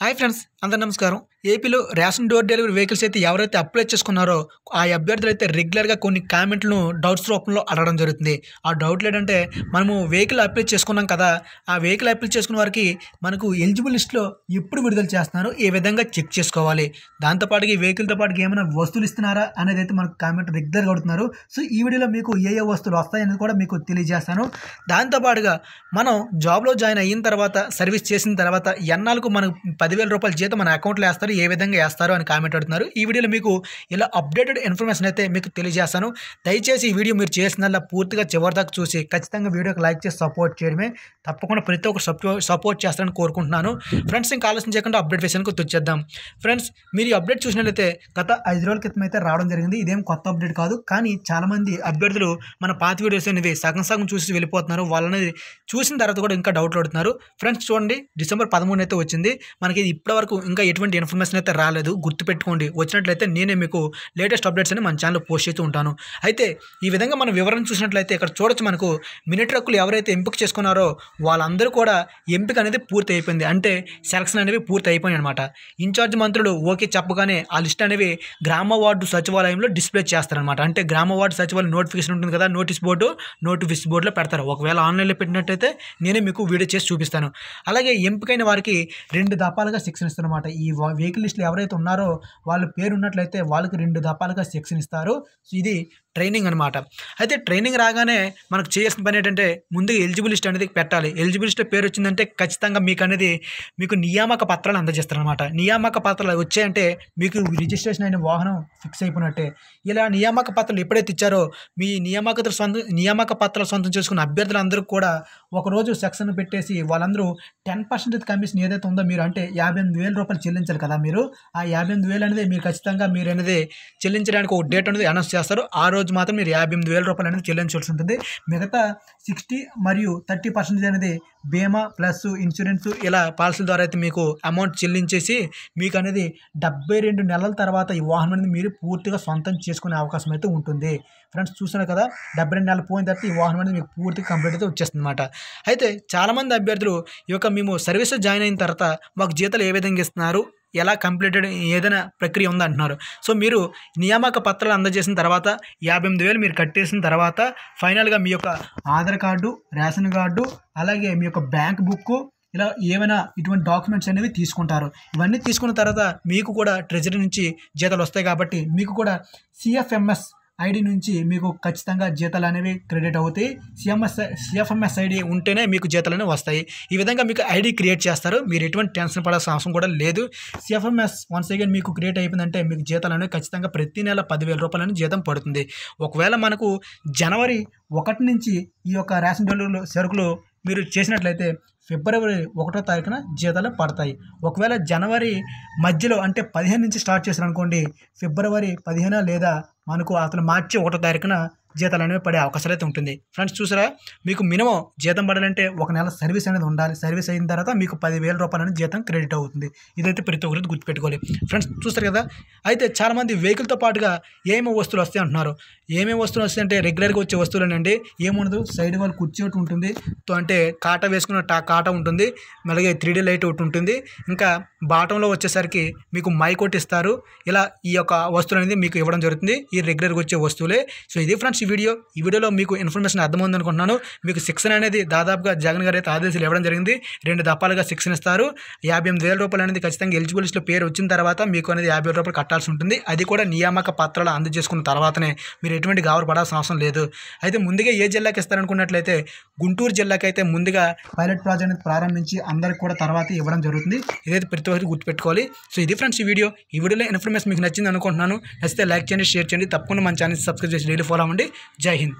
Hi friends అందరు నమస్కారం. ఏపీలో రేషన్ డోర్ డెలివరీ వెహికల్స్ అయితే ఎవరైతే అప్లై చేసుకున్నారో ఆ అభ్యర్థులు అయితే రెగ్యులర్గా కొన్ని కామెంట్లను డౌట్స్ రూపంలో అడగడం జరుగుతుంది. ఆ డౌట్లు ఏంటంటే మనము వెహికల్ అప్లై చేసుకున్నాం కదా ఆ వెహికల్ అప్లై చేసుకున్న వారికి మనకు ఎలిజిబుల్ లిస్ట్లో ఎప్పుడు విడుదల చేస్తున్నారు ఏ విధంగా చెక్ చేసుకోవాలి? దాంతోపాటుగా ఈ వెహికల్తో పాటు ఏమైనా వస్తువులు ఇస్తున్నారా అనేది అయితే మనకు కామెంట్ రెగ్యులర్గా అడుగుతున్నారు. సో ఈ వీడియోలో మీకు ఏ ఏ వస్తువులు వస్తాయనేది కూడా మీకు తెలియజేస్తాను. దాంతోపాటుగా మనం జాబ్లో జాయిన్ అయిన తర్వాత సర్వీస్ చేసిన తర్వాత ఎన్నాళ్ళకు మనకు పదివేల రూపాయల జీతం మన అకౌంట్లో వేస్తారు? ఏ విధంగా వేస్తారు అని కామెంట్ అడుగుతున్నారు ఈ వీడియోలో మీకు ఇలా అప్డేటెడ్ ఇన్ఫర్మేషన్ అయితే మీకు తెలియజేస్తాను. దయచేసి ఈ వీడియో మీరు చేసినల్లా పూర్తిగా చివరిదాకా చూసి ఖచ్చితంగా వీడియోకి లైక్ చేసి సపోర్ట్ చేయడమే. తప్పకుండా ప్రతి ఒక్కరు సపోర్ట్ సపోర్ట్ చేస్తారని కోరుకుంటున్నాను. ఫ్రెండ్స్ ఇంకా ఆలోచన చేయకుండా అప్డేట్ విషయానికి వచ్చేద్దాం. ఫ్రెండ్స్ మీరు ఈ అప్డేట్ చూసినట్లయితే గత ఐదు రోజుల క్రితం అయితే రావడం జరిగింది. ఇదేం కొత్త అప్డేట్ కాదు. కానీ చాలామంది అభ్యర్థులు మన పాత వీడియోస్ అనేవి సగం సగం చూసి వెళ్ళిపోతున్నారు. వాళ్ళని చూసిన తర్వాత కూడా ఇంకా డౌట్లు అడుగుతున్నారు ఫ్రెండ్స్ చూడండి. డిసెంబర్ పదమూడు అయితే వచ్చింది. మనకి ఇప్పటివరకు ఇంకా ఎటువంటి ఇన్ఫర్మేషన్ అయితే రాలేదు. గుర్తుపెట్టుకోండి. వచ్చినట్లయితే నేనే మీకు లేటెస్ట్ అప్డేట్స్ అని మన ఛానల్ పోస్ట్ చేస్తూ ఉంటాను. అయితే ఈ విధంగా మనం వివరణ చూసినట్లయితే ఇక్కడ చూడొచ్చు మనకు మినీ ట్రక్కులు ఎవరైతే ఎంపిక చేసుకున్నారో వాళ్ళందరూ కూడా ఎంపిక అనేది పూర్తి అయిపోయింది. అంటే సెలక్షన్ అనేవి పూర్తి అయిపోయినాయి అనమాట ఇన్ఛార్జ్ మంత్రులు ఓకే చెప్పగానే ఆ లిస్ట్ అనేవి గ్రామ వార్డు సచివాలయంలో డిస్ప్లే చేస్తారనమాట అంటే గ్రామ వార్డు సచివాలయం నోటిఫికేషన్ ఉంటుంది కదా నోటీస్ బోర్డు నోటిఫిస్ బోర్డులో పెడతారు. ఒకవేళ ఆన్లైన్లో పెట్టినట్టయితే నేనే మీకు వీడియో చేసి చూపిస్తాను. అలాగే ఎంపికైన వారికి రెండు దపాలుగా శిక్షణ ఇస్తారన్నమాట. ఈ వా- వెహికల్ ఎవరైతే ఉన్నారో వాళ్ళ పేరు ఉన్నట్లయితే వాళ్ళకి రెండు దపాలుగా శిక్షణ ఇస్తారు సో ఇది ట్రైనింగ్ అనమాట అయితే ట్రైనింగ్ రాగానే మనకు చేయాల్సిన పని ఏంటంటే ముందుగా ఎలిజిబుల్ లిస్ట్ అనేది పెట్టాలి. ఎలిజిబుల్ లిస్ట్ పేరు వచ్చిందంటే ఖచ్చితంగా మీకు అనేది మీకు నియామక పత్రాలు అందజేస్తారు అనమాట నియామక పత్రాలు వచ్చాయంటే మీకు రిజిస్ట్రేషన్ అయిన వాహనం ఫిక్స్ అయిపోయినట్టే. ఇలా నియామక పత్రాలు ఎప్పుడైతే ఇచ్చారో మీ నియామక సొంత నియామక పత్రాలు సొంతం చేసుకున్న అభ్యర్థులందరూ కూడా ఒకరోజు సెక్షన్ పెట్టేసి వాళ్ళందరూ టెన్ పర్సెంటేజ్ కమిషన్ ఏదైతే ఉందో మీరు అంటే యాభై ఎనిమిది వేల రూపాయలు చెల్లించాలి కదా మీరు ఆ యాభై ఎనిమిది వేలు అనేది మీరు ఖచ్చితంగా మీరు అనేది చెల్లించడానికి ఒక డేట్ అనేది అనౌన్స్ చేస్తారు. ఆ రోజు మాత్రం మీరు యాభై ఎనిమిది వేల రూపాయలు అనేది చెల్లించాల్సి ఉంటుంది. మిగతా సిక్స్టీ మరియు థర్టీ పర్సెంటేజ్ అనేది బీమా ప్లస్ ఇన్సూరెన్స్ ఇలా పాలసీల ద్వారా అయితే మీకు అమౌంట్ చెల్లించేసి మీకు అనేది డెబ్బై రెండు నెలల తర్వాత ఈ వాహనం అనేది మీరు పూర్తిగా సొంతం చేసుకునే అవకాశం అయితే ఉంటుంది. ఫ్రెండ్స్ చూసారు కదా? డెబ్బై రెండు నెలలు పోయిన తర్వాత ఈ వాహనం అనేది మీకు పూర్తిగా కంప్లీట్ అయితే వచ్చేస్తుంది అనమాట అయితే చాలామంది అభ్యర్థులు ఈ యొక్క మేము సర్వీస్ జాయిన్ అయిన తర్వాత మాకు జీతాలు ఏ విధంగా ఇస్తున్నారు? ఎలా కంప్లీటెడ్ ఏదైనా ప్రక్రియ ఉందంటున్నారు సో మీరు నియామక పత్రాలు అందజేసిన తర్వాత యాభై ఎనిమిది వేలు మీరు కట్టేసిన తర్వాత ఫైనల్గా మీ యొక్క ఆధార్ కార్డు రేషన్ కార్డు అలాగే మీ యొక్క బ్యాంక్ బుక్కు ఇలా ఏమైనా ఇటువంటి డాక్యుమెంట్స్ అనేవి తీసుకుంటారు. ఇవన్నీ తీసుకున్న తర్వాత మీకు కూడా ట్రెజరీ నుంచి జీతాలు వస్తాయి కాబట్టి మీకు కూడా సిఎఫ్ఎంఎస్ ఐడి నుంచి మీకు ఖచ్చితంగా జీతాలు అనేవి క్రెడిట్ అవుతాయి. సిఎంఎస్ సిఎఫ్ఎంఎస్ ఐడి ఉంటేనే మీకు జీతాలు అనేవి వస్తాయి. ఈ విధంగా మీకు ఐడి క్రియేట్ చేస్తారు. మీరు ఎటువంటి టెన్షన్ పడాల్సిన అవసరం కూడా లేదు. సిఎఫ్ఎంఎస్ వన్స్ అగైన్ మీకు క్రియేట్ అయిపోయిందంటే మీకు జీతాలు అనేవి ఖచ్చితంగా ప్రతి నెల పదివేల రూపాయలని జీతం పడుతుంది. ఒకవేళ మనకు జనవరి ఒకటి నుంచి ఈ యొక్క రేషన్ డెలివరీలు సరుకులు మీరు చేసినట్లయితే ఫిబ్రవరి ఒకటో తారీఖున జీతాలు పడతాయి. ఒకవేళ జనవరి మధ్యలో అంటే పదిహేను నుంచి స్టార్ట్ చేశారు అనుకోండి ఫిబ్రవరి పదిహేను లేదా మనకు అతను మార్చి ఒకటో తారీఖున జీతాలు అనేవి పడే అవకాశాలు అయితే ఉంటుంది. ఫ్రెండ్స్ చూసారా? మీకు మినిమం జీతం పడాలంటే ఒక నెల సర్వీస్ అనేది ఉండాలి. సర్వీస్ అయిన తర్వాత మీకు పదివేల రూపాయలు అనేది జీతం క్రెడిట్ అవుతుంది. ఇదైతే ప్రతి ఒక్కరికి గుర్తుపెట్టుకోవాలి. ఫ్రెండ్స్ చూస్తారు కదా? అయితే చాలామంది వెహికల్తో పాటుగా ఏమేమి వస్తువులు వస్తాయి అంటున్నారు. ఏమేమి వస్తువులు వస్తాయి అంటే రెగ్యులర్గా వచ్చే వస్తువులు అండి. ఏముండదు? సైడ్ వాళ్ళు కుర్చీ ఒకటి ఉంటుంది. తో అంటే కాటా వేసుకున్న టా కాటా ఉంటుంది. అలాగే త్రీ డీ లైట్ ఒకటి ఉంటుంది. ఇంకా బాటంలో వచ్చేసరికి మీకు మైక్ ఒకటి ఇస్తారు. ఇలా ఈ యొక్క వస్తువులు అనేది మీకు ఇవ్వడం జరుగుతుంది. ఈ రెగ్యులర్గా వచ్చే వస్తువులే. సో ఇది ఫ్రెండ్స్ ఈ వీడియో. ఈ వీడియోలో మీకు ఇన్ఫర్మేషన్ అర్థమైంది అనుకుంటున్నాను మీకు శిక్షణ అనేది దాదాపుగా జగన్ గారు అయితే ఆదేశాలు ఇవ్వడం జరిగింది. రెండు దఫాలుగా శిక్షణ ఇస్తారు. యాభై ఎనిమిది వేల రూపాయలు అనేది ఖచ్చితంగా ఎలిజిబుల్ పేరు వచ్చిన తర్వాత మీకు అనేది యాభై రూపాయలు కట్టాల్సి ఉంటుంది. అది కూడా నియామక పత్రాలు అందజేసుకున్న తర్వాతనే. మీరు ఎటువంటి గావరు పడాల్సిన అవసరం లేదు. అయితే ముందుగా ఏ జిల్లాకి ఇస్తారనుకున్నట్లయితే గుంటూరు జిల్లాకి అయితే ముందుగా పైలట్ ప్రాజెక్ట్ అనేది ప్రారంభించి అందరికి కూడా తర్వాత ఇవ్వడం జరుగుతుంది. ఇదైతే ప్రతి ఒక్కరికి గుర్తుపెట్టుకోవాలి. సో ఇది ఫ్రెండ్స్ ఈ వీడియో. ఈ వీడియోలో ఇన్ఫర్మేషన్ మీకు నచ్చింది అనుకుంటున్నాను నచ్చితే లైక్ చేయండి షేర్ చేయండి. తప్పకుండా మన ఛానల్ సబ్స్క్రైబ్ చేసి డైలీ ఫాలో అవ్వండి. जय हिंद।